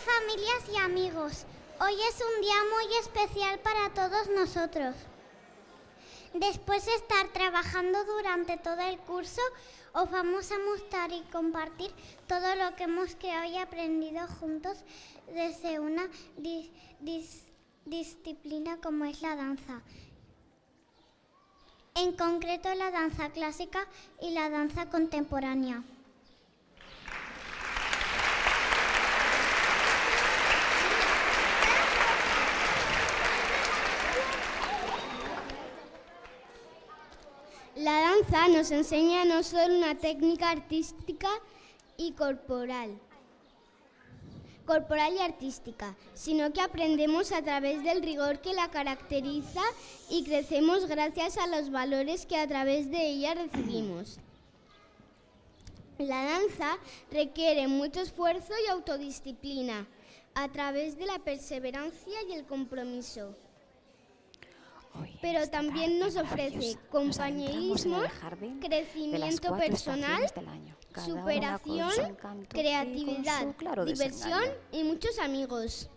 Familias y amigos, hoy es un día muy especial para todos nosotros. Después de estar trabajando durante todo el curso, os vamos a mostrar y compartir todo lo que hemos creado y aprendido juntos desde una disciplina como es la danza. En concreto la danza clásica y la danza contemporánea. La danza nos enseña no solo una técnica artística y corporal, corporal y artística, sino que aprendemos a través del rigor que la caracteriza y crecemos gracias a los valores que a través de ella recibimos. La danza requiere mucho esfuerzo y autodisciplina a través de la perseverancia y el compromiso pero también nos ofrece compañerismo, crecimiento personal, superación, creatividad, diversión y muchos amigos.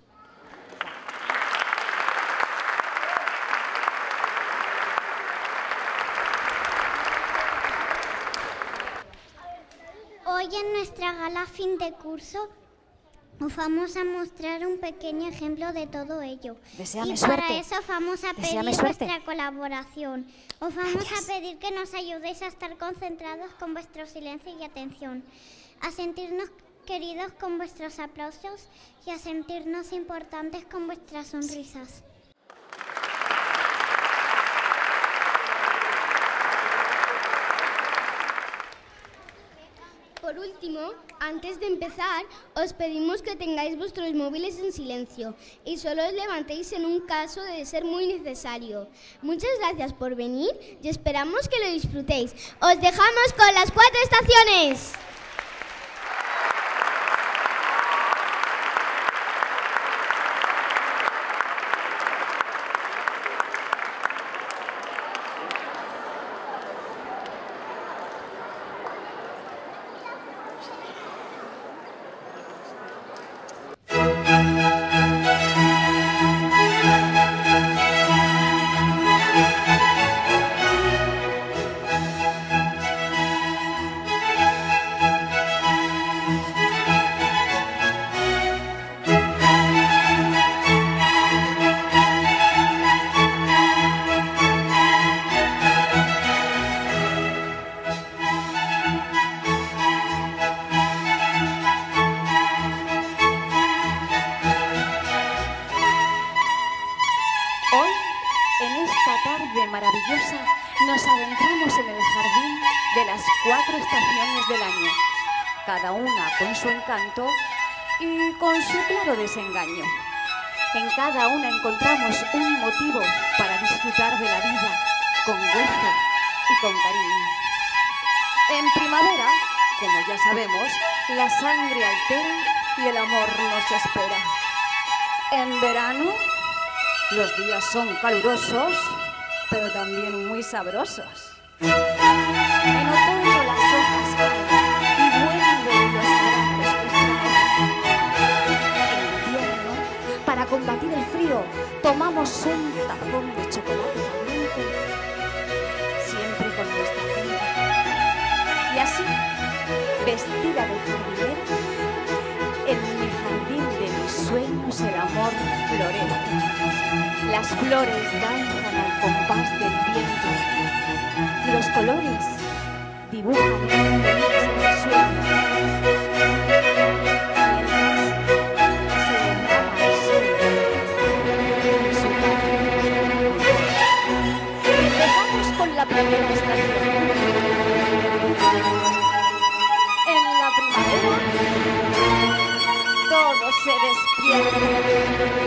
Hoy en nuestra gala fin de curso os vamos a mostrar un pequeño ejemplo de todo ello. Deseame y suerte. para eso vamos a pedir vuestra colaboración. Os vamos a pedir que nos ayudéis a estar concentrados con vuestro silencio y atención, a sentirnos queridos con vuestros aplausos y a sentirnos importantes con vuestras sonrisas. Por último, antes de empezar, os pedimos que tengáis vuestros móviles en silencio y solo os levantéis en un caso de ser muy necesario. Muchas gracias por venir y esperamos que lo disfrutéis. Os dejamos con las cuatro estaciones. Encanto y con su claro desengaño. En cada una encontramos un motivo para disfrutar de la vida con gozo y con cariño. En primavera, como ya sabemos, la sangre altera y el amor nos espera. En verano, los días son calurosos pero también muy sabrosos. En otoño tomamos un tazón de chocolate caliente, siempre con nuestra gente. Y así, vestida de jardinera, en mi jardín de mis sueños el amor florece. Las flores danzan al compás del viento y los colores dibujan en. Todo se despierta.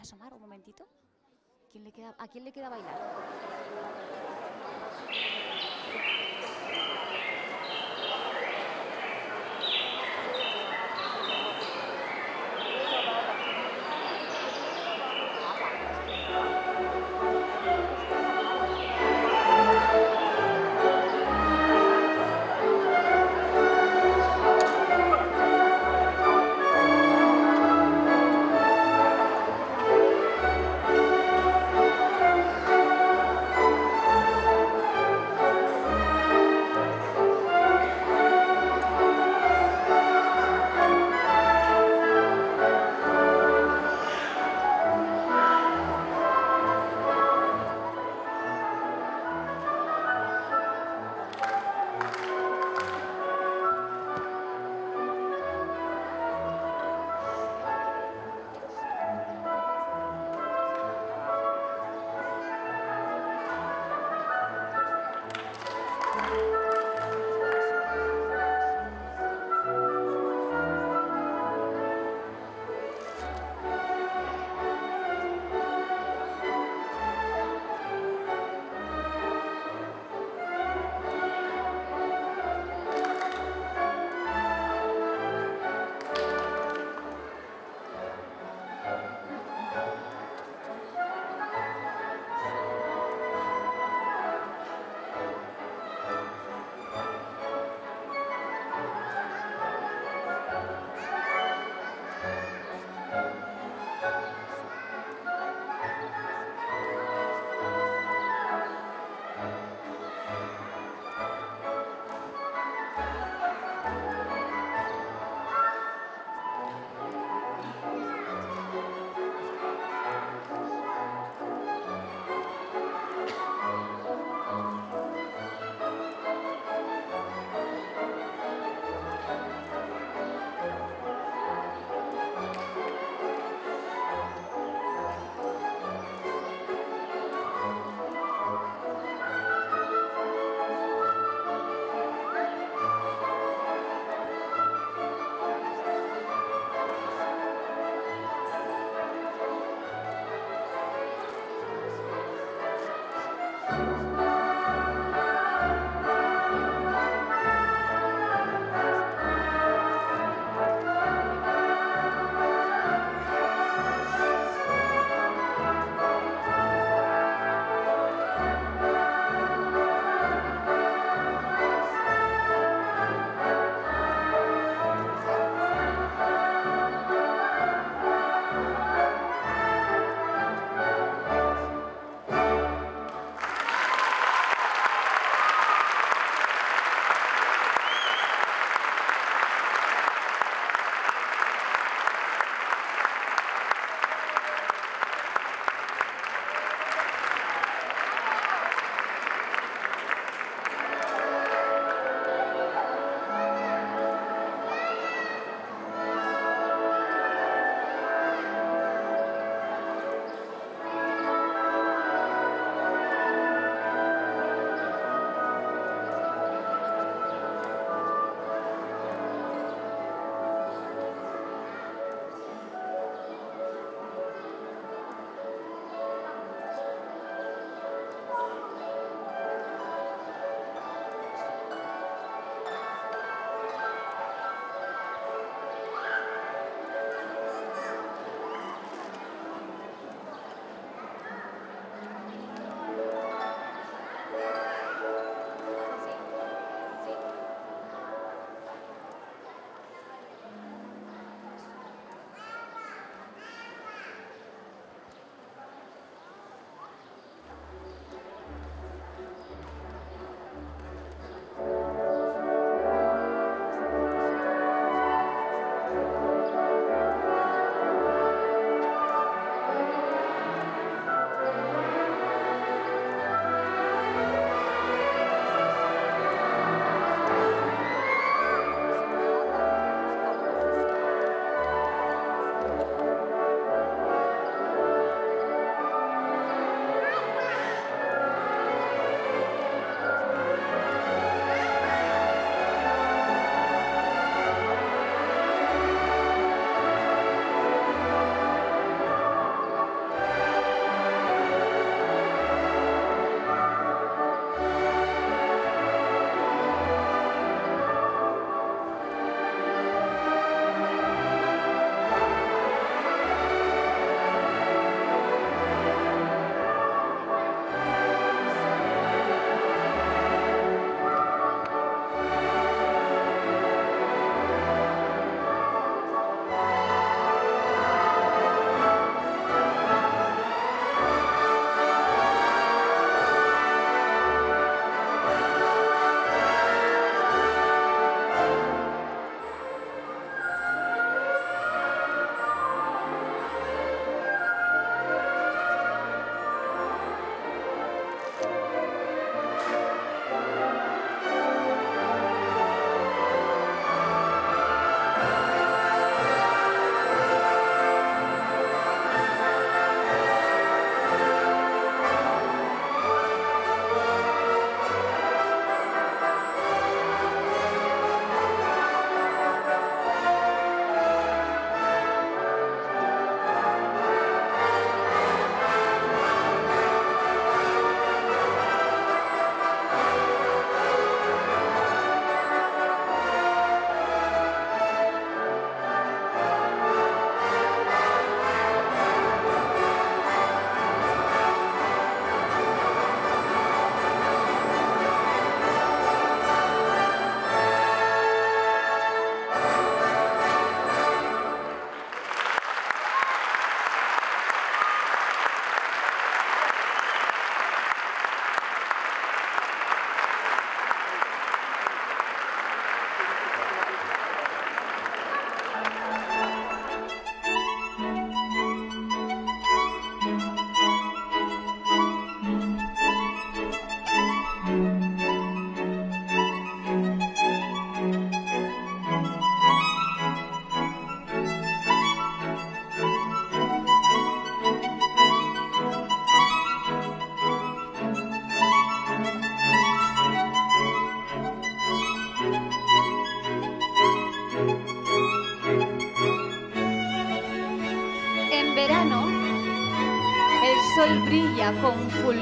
A asomar un momentito. ¿Quién le queda, ¿A quién le queda bailar?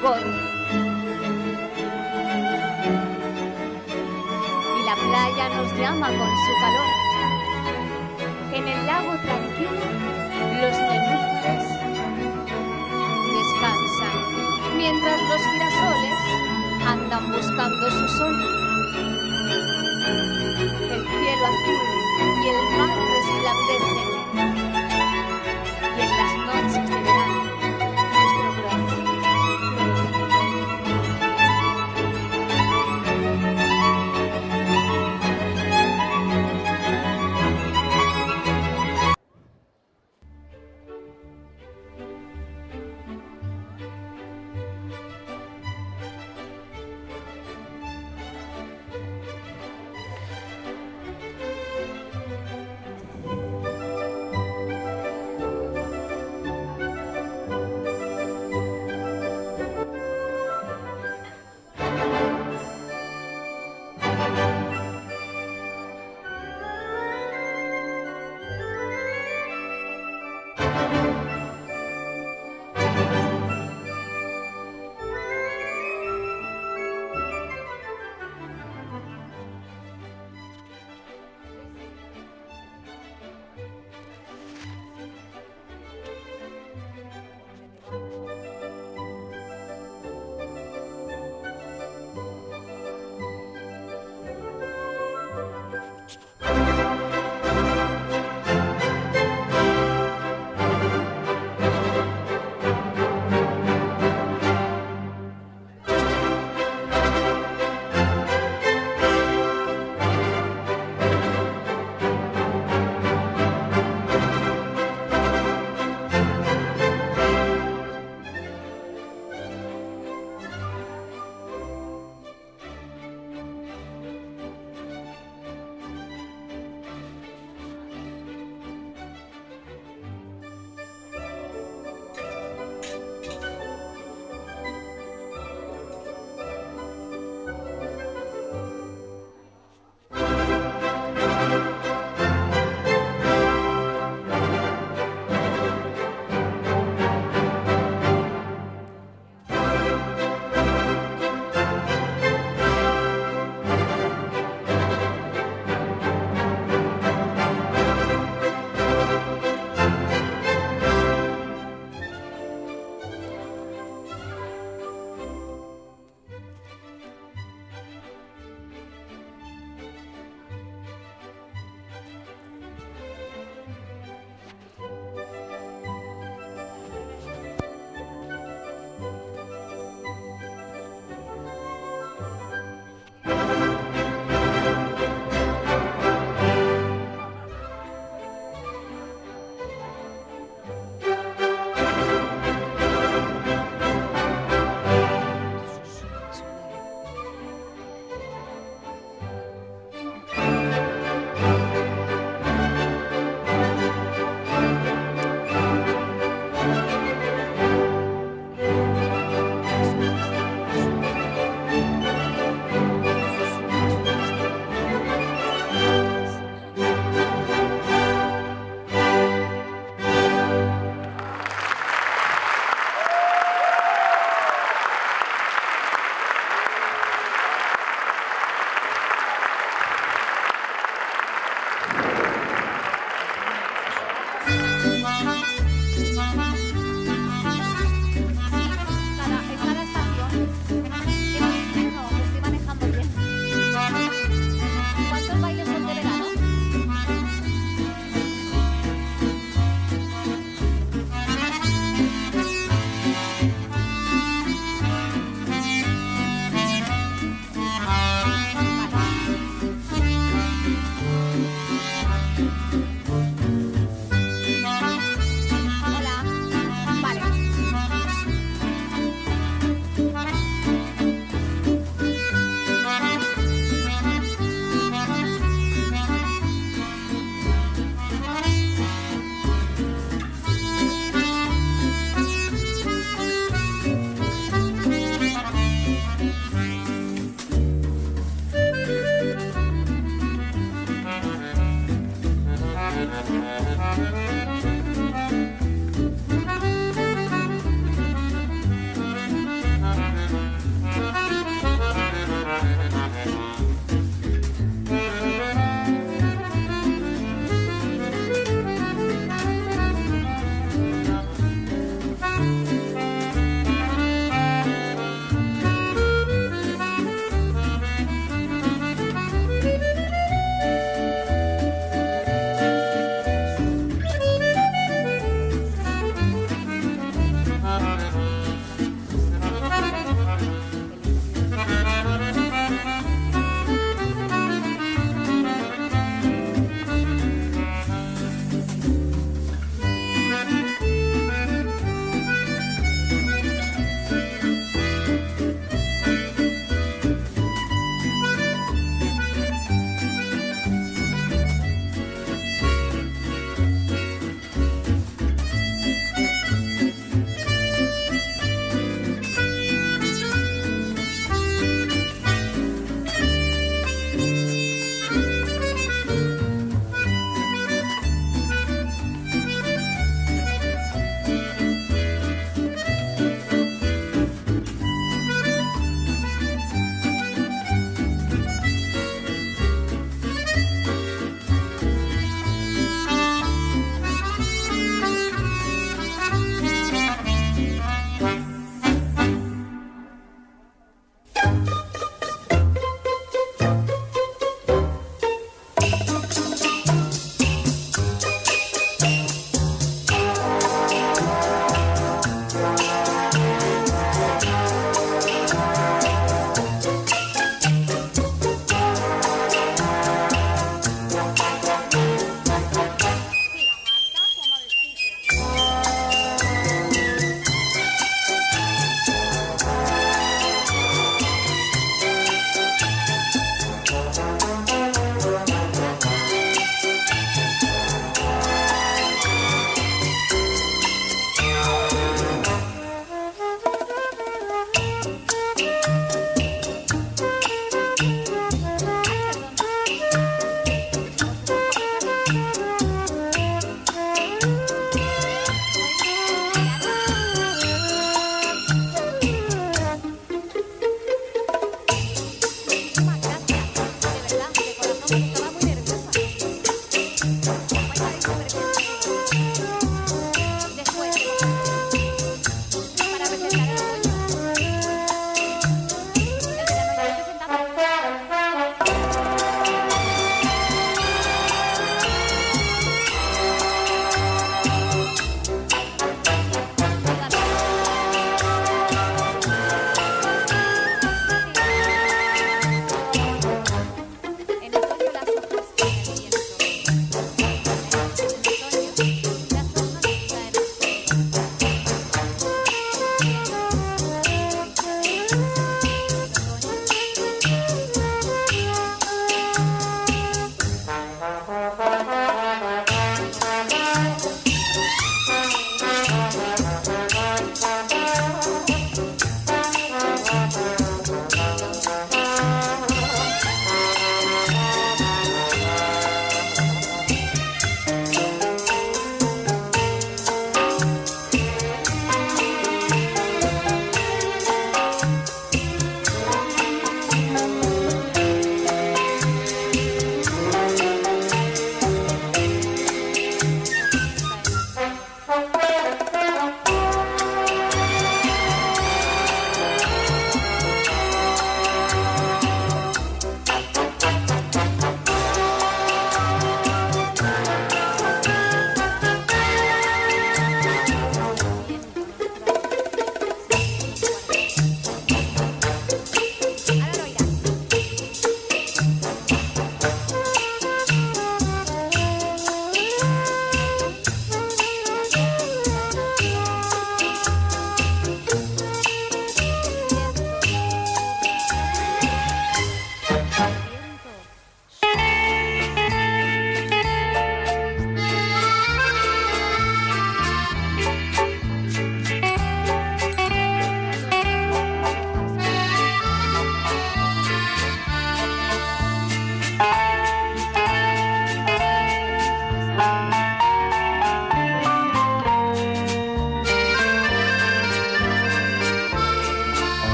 What.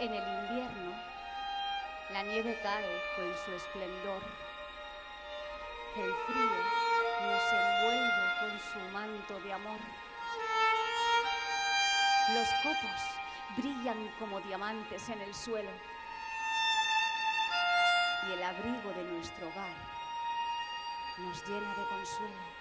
En el invierno, la nieve cae con su esplendor. El frío nos envuelve con su manto de amor. Los copos brillan como diamantes en el suelo. Y el abrigo de nuestro hogar nos llena de consuelo.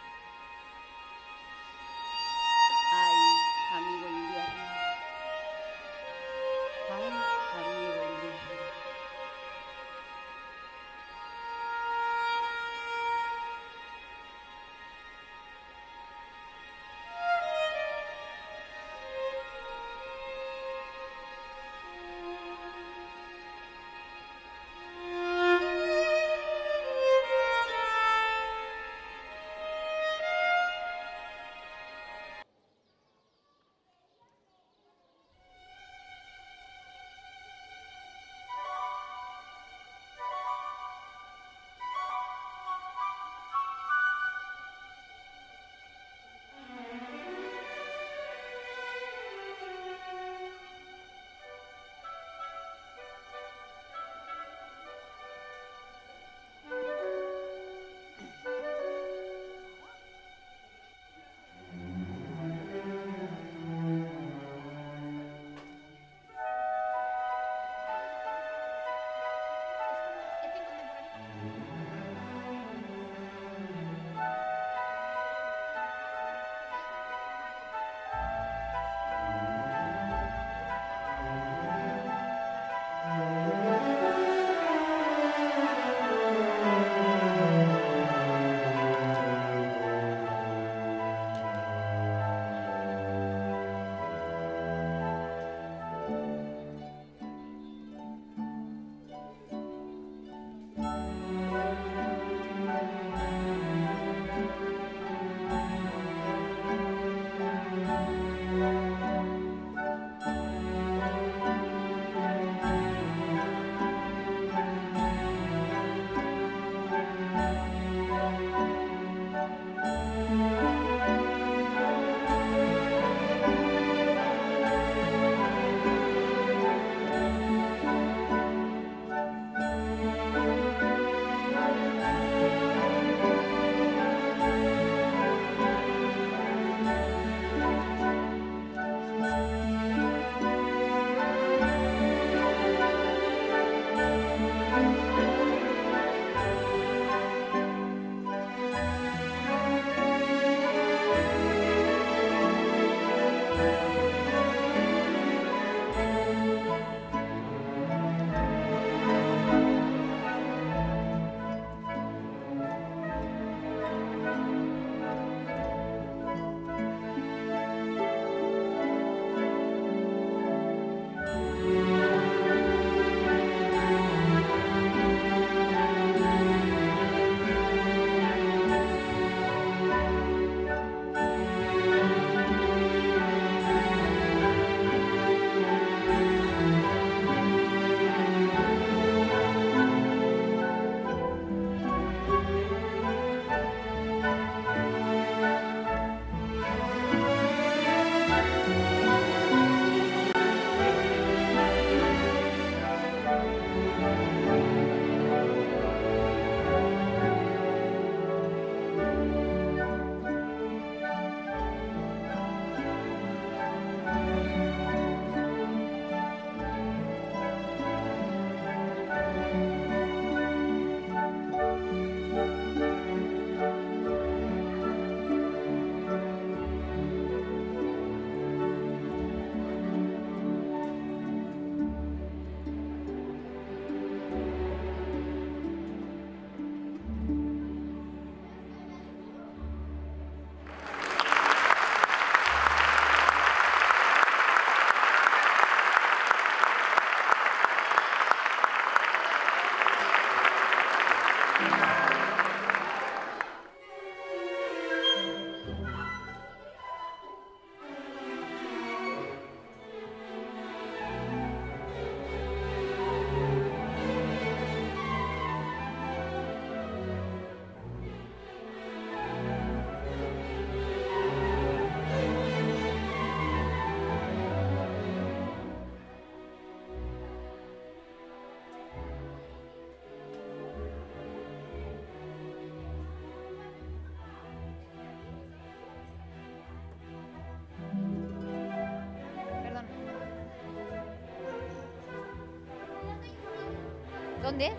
¿Dónde?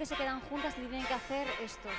Que se quedan juntas y tienen que hacer esto.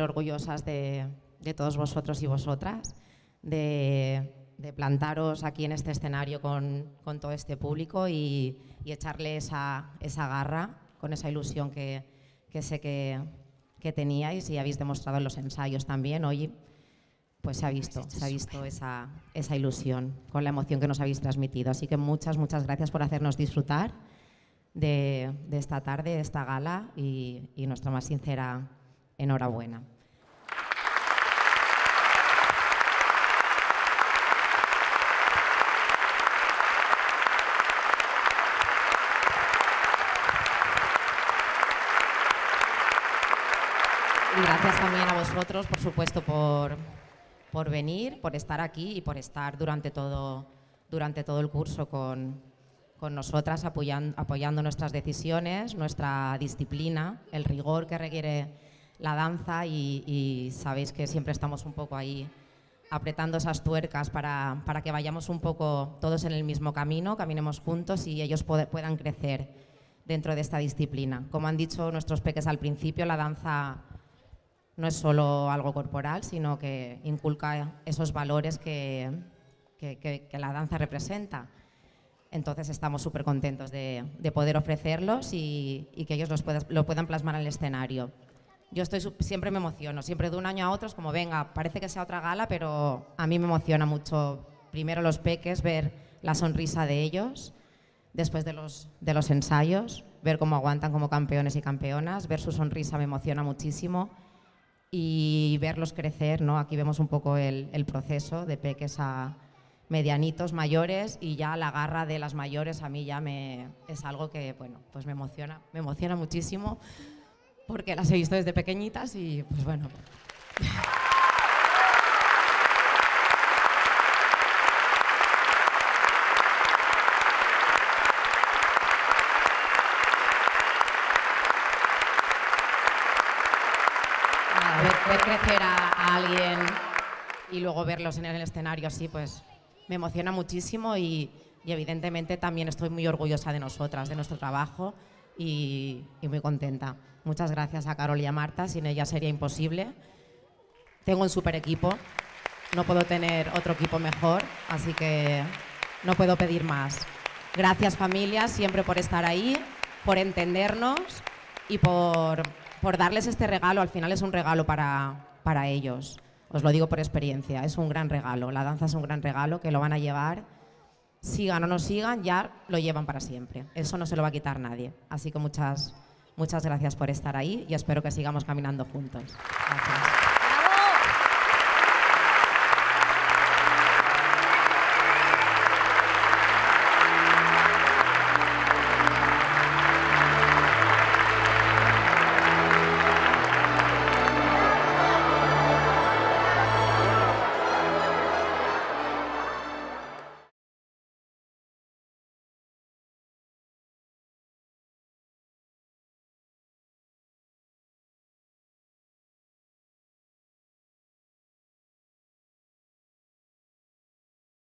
Súper, orgullosas de, de todos vosotros y vosotras, de, de plantaros aquí en este escenario con, con todo este público y, y echarle esa, esa, garra, con esa ilusión que, que sé que, que, teníais y habéis demostrado en los ensayos también. Hoy pues se ha visto, se ha visto esa, esa ilusión con la emoción que nos habéis transmitido. Así que muchas, muchas gracias por hacernos disfrutar de, de esta tarde, de esta gala y, y nuestra más sincera enhorabuena. Gracias también a vosotros, por supuesto, por, por venir, por estar aquí y por estar durante todo, durante todo el curso con, con nosotras, apoyando, apoyando nuestras decisiones, nuestra disciplina, el rigor que requiere la danza y, sabéis que siempre estamos un poco ahí apretando esas tuercas para, para, que vayamos un poco todos en el mismo camino, caminemos juntos y ellos puedan crecer dentro de esta disciplina. Como han dicho nuestros peques al principio, la danza no es solo algo corporal, sino que inculca esos valores que, que, la danza representa. Entonces estamos súper contentos de, de, poder ofrecerlos y, que ellos los lo puedan plasmar en el escenario. Yo estoy, siempre me emociono, siempre de un año a otro es como, venga, parece que sea otra gala, pero a mí me emociona mucho primero los peques, ver la sonrisa de ellos, después de los, de los ensayos, ver cómo aguantan como campeones y campeonas, ver su sonrisa me emociona muchísimo y verlos crecer, ¿no? Aquí vemos un poco el, el, proceso de peques a medianitos, mayores y ya la garra de las mayores a mí ya me es algo que, bueno, pues me emociona, me emociona muchísimo porque las he visto desde pequeñitas y pues bueno. ver, crecer a, alguien y luego verlos en el escenario así, pues me emociona muchísimo y, evidentemente también estoy muy orgullosa de nosotras, de nuestro trabajo y, muy contenta. Muchas gracias a Carol y a Marta, sin ella sería imposible. Tengo un super equipo, no puedo tener otro equipo mejor, así que no puedo pedir más. Gracias familia, siempre por estar ahí, por entendernos y por por darles este regalo. Al final es un regalo para, para ellos. Os lo digo por experiencia, es un gran regalo. La danza es un gran regalo que lo van a llevar. Sigan o no sigan, ya lo llevan para siempre. Eso no se lo va a quitar nadie. Así que muchas, muchas gracias por estar ahí y espero que sigamos caminando juntos. Gracias.